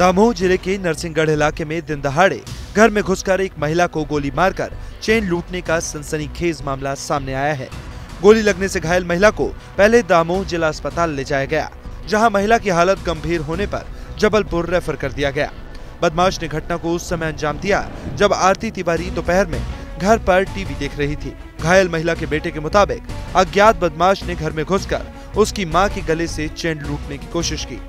दामोह ज़िले के नरसिंहगढ़ इलाके में दिन दहाड़े घर में घुसकर एक महिला को गोली मारकर चेन लूटने का सनसनीखेज मामला सामने आया है। गोली लगने से घायल महिला को पहले दामोह जिला अस्पताल ले जाया गया, जहाँ महिला की हालत गंभीर होने पर जबलपुर रेफर कर दिया गया। बदमाश ने घटना को उस समय अंजाम दिया, जब आरती तिवारी दोपहर में घर पर टीवी देख रही थी। घायल महिला के बेटे के मुताबिक अज्ञात बदमाश ने घर में घुसकर उसकी माँ के गले से चेन लूटने की कोशिश की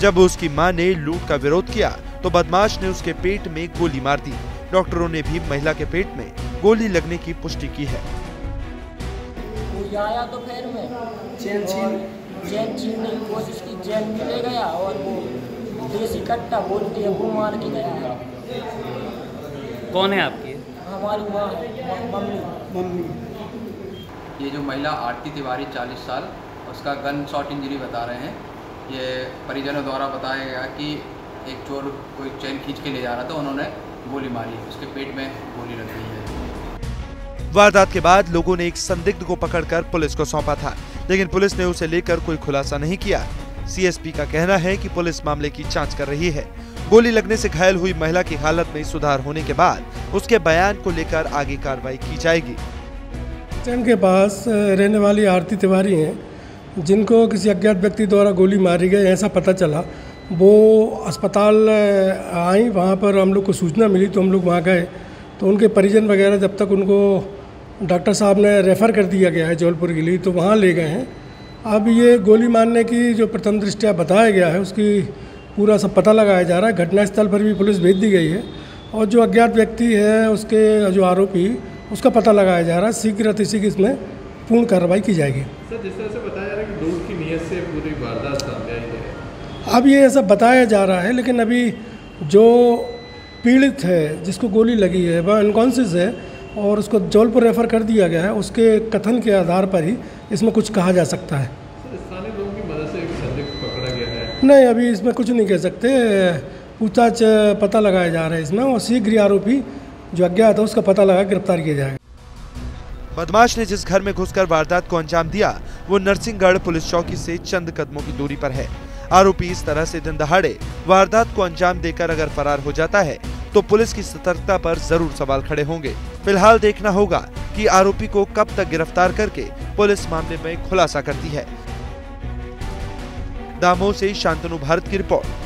जब उसकी माँ ने लूट का विरोध किया तो बदमाश ने उसके पेट में गोली मार दी। डॉक्टरों ने भी महिला के पेट में गोली लगने की पुष्टि की है। आया तो फिर में? चैन छीन। चैन छीनने की कोशिश की चैन ले गया और वो देसी कट्टा बोलती है वो मार के गया है। कौन है आपकी? हमारी माँ मम्मी। मम्मी। ये जो महिला आरती तिवारी 40 साल उसका गन शॉट इंजरी बता रहे हैं। ये परिजनों द्वारा बताया गया कि एक चोर कोई चैन खींच के ले जा रहा था उन्होंने गोली मारी उसके पेट में गोली लग गई है। वारदात के बाद लोगों ने एक संदिग्ध को पकड़कर पुलिस को सौंपा था लेकिन पुलिस ने उसे लेकर कोई खुलासा नहीं किया। सीएसपी का कहना है कि पुलिस मामले की जाँच कर रही है। गोली लगने से घायल हुई महिला की हालत में सुधार होने के बाद उसके बयान को लेकर आगे कार्रवाई की जाएगी। के पास रहने वाली आरती तिवारी हैं। जिनको किसी अज्ञात व्यक्ति द्वारा गोली मारी गई, ऐसा पता चला। वो अस्पताल आई, वहाँ पर हम लोग को सूचना मिली तो हम लोग वहाँ गए। तो उनके परिजन वगैरह जब तक उनको डॉक्टर साहब ने रेफ़र कर दिया गया है जबलपुर के लिए तो वहाँ ले गए हैं। अब ये गोली मारने की जो प्रथम दृष्टया बताया गया है, उसकी पूरा सब पता लगाया जा रहा है। घटनास्थल पर भी पुलिस भेज दी गई है। और जो अज्ञात व्यक्ति है, उसके जो आरोपी, उसका पता लगाया जा रहा है। शीघ्र अतिशीघ्र इसमें पूर्ण कार्रवाई की जाएगी। सर, जिस तरह से बताया जा रहा है कि लूट की नीयत से पूरी वारदात सामने आई है अब ये ऐसा बताया जा रहा है लेकिन अभी जो पीड़ित है जिसको गोली लगी है वह अनकॉन्शियस है और उसको जौलपुर रेफर कर दिया गया है उसके कथन के आधार पर ही इसमें कुछ कहा जा सकता है। सर स्थानीय लोगों की मदद से एक संदिग्ध पकड़ा गया है। नहीं अभी इसमें कुछ नहीं कह सकते। पूछताछ पता लगाया जा रहा है इसमें और शीघ्र आरोपी जो अज्ञात है उसका पता लगा गिरफ़्तार किया जाएगा। बदमाश ने जिस घर में घुसकर वारदात को अंजाम दिया, वो नरसिंहगढ़ पुलिस चौकी से चंद कदमों की दूरी पर है। आरोपी इस तरह से दिन दहाड़े वारदात को अंजाम देकर अगर फरार हो जाता है तो पुलिस की सतर्कता पर ज़रूर सवाल खड़े होंगे। फ़िलहाल देखना होगा कि आरोपी को कब तक गिरफ़्तार करके पुलिस मामले में खुलासा करती है। दामोह से शांतनु भारत की रिपोर्ट।